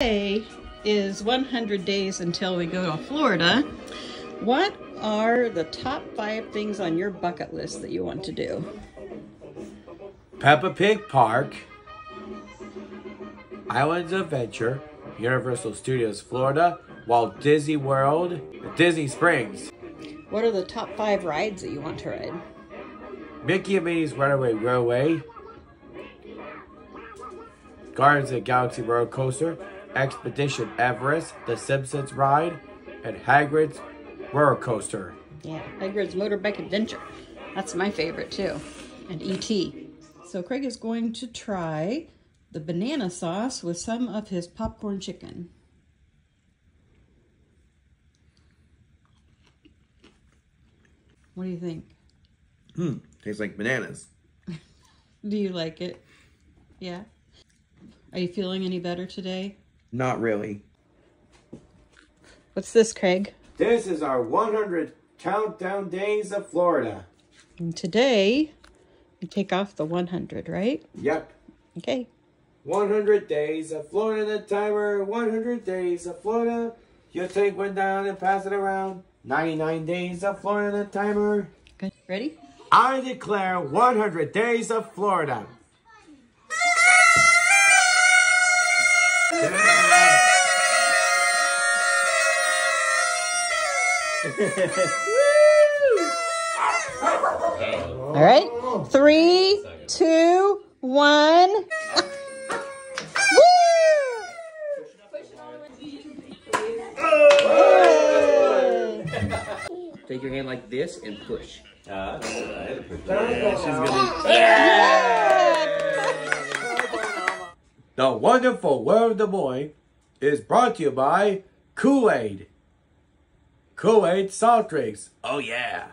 Today is 100 days until we go to Florida. What are the top five things on your bucket list that you want to do? Peppa Pig Park, Islands Adventure, Universal Studios Florida, Walt Disney World, Disney Springs, What are the top five rides that you want to ride? Mickey and Minnie's Runaway Railway, Guardians of Galaxy Roller Coaster, Expedition Everest, The Simpsons Ride, and Hagrid's Roller Coaster. Yeah, Hagrid's Motorbike Adventure. That's my favorite too. And E.T. So Craig is going to try the banana sauce with some of his popcorn chicken. What do you think? Hmm, tastes like bananas. Do you like it? Yeah? Are you feeling any better today? Not really. What's this, Craig? This is our 100 countdown days of Florida. And today, we take off the 100, right? Yep. Okay. 100 days of Florida the timer, 100 days of Florida. You take one down and pass it around. 99 days of Florida the timer. Good. Ready? I declare 100 days of Florida. All right. Three, two, one. Take your hand like this and push. The Wonderful World of the Boy is brought to you by Kool-Aid. Kool-Aid soft drinks. Oh yeah.